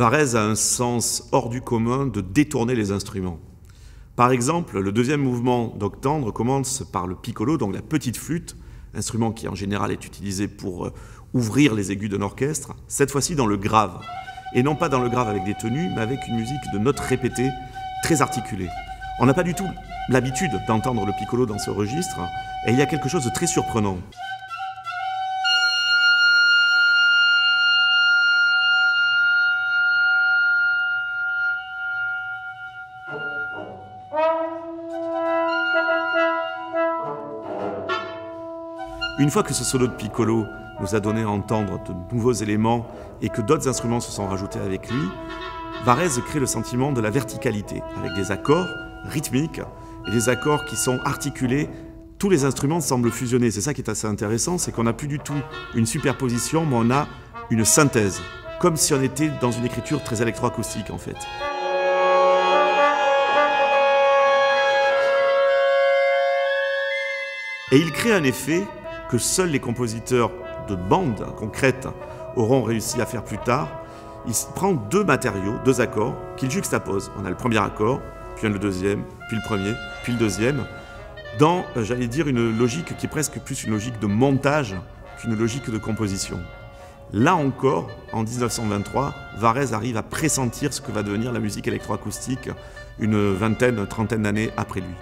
Varese a un sens hors du commun de détourner les instruments. Par exemple, le deuxième mouvement d'octandre commence par le piccolo, donc la petite flûte, instrument qui en général est utilisé pour euh, ouvrir les aigus d'un orchestre, cette fois-ci dans le grave. Et non pas dans le grave avec des tenues, mais avec une musique de notes répétées, très articulée. On n'a pas du tout l'habitude d'entendre le piccolo dans ce registre, et il y a quelque chose de très surprenant. Une fois que ce solo de piccolo nous a donné à entendre de nouveaux éléments et que d'autres instruments se sont rajoutés avec lui, Varese crée le sentiment de la verticalité, avec des accords rythmiques et des accords qui sont articulés. Tous les instruments semblent fusionner. C'est ça qui est assez intéressant, c'est qu'on n'a plus du tout une superposition, mais on a une synthèse, comme si on était dans une écriture très électroacoustique en fait. Et il crée un effet que seuls les compositeurs de bandes concrètes auront réussi à faire plus tard. Il prend deux matériaux, deux accords, qu'il juxtapose. On a le premier accord, puis le deuxième, puis le premier, puis le deuxième, dans, euh, j'allais dire, une logique qui est presque plus une logique de montage qu'une logique de composition. Là encore, en 1923, Varese arrive à pressentir ce que va devenir la musique électroacoustique une vingtaine, trentaine d'années après lui.